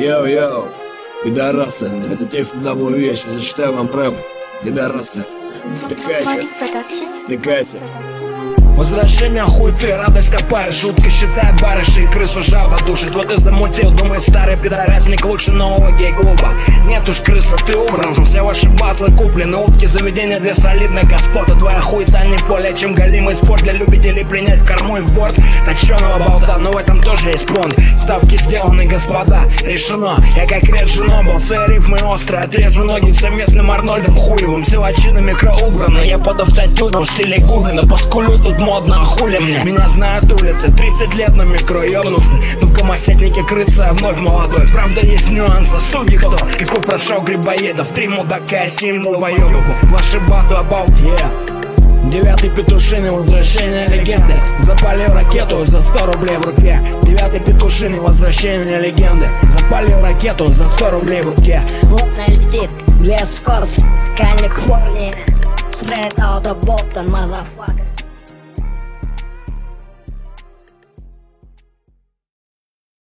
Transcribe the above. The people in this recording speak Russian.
Йоу-йоу, пидорасы, это текст одного вещи, зачитаю вам рэп, пидорасы. Втыкайте, втыкайте. Возвращение хуй ты, радость копаешь. Шутки считает барыши и крысу жаба душит. Вот и замутил, думаю, старый пидорасник Лучше нового гей-клуба. Нет уж крыса, ты убран Все ваши батлы куплены Утки заведения для солидных господ. А твоя хуйта не более чем галимый спорт. Для любителей принять в корму и в борт. Точеного болта, но в этом есть понт Ставки сделаны, господа, решено. Я как ред был, свои рифмы острые Отрежу ноги совместным Арнольдом Хуевым. Силачи на микро убраны Я под автотюном в стиле Губина Поскулю тут модно, а хули мне? Меня знают улицы, 30 лет на микро ёбнуты Но в гомосетнике крыса вновь молодой. Правда есть нюансы, судьи кто? Какой прошел грибоедов, три мудака, семь долбоёбов. Ваши базы about, yeah Девятый петушиный, возвращение легенды. Запалил ракету за 100 рублей в руке. Девятый петушиный, возвращение легенды. Запалил ракету за 100 рублей в руке. Плотно летит, две скорости, Калифорния Straight out of Boston, motherfucker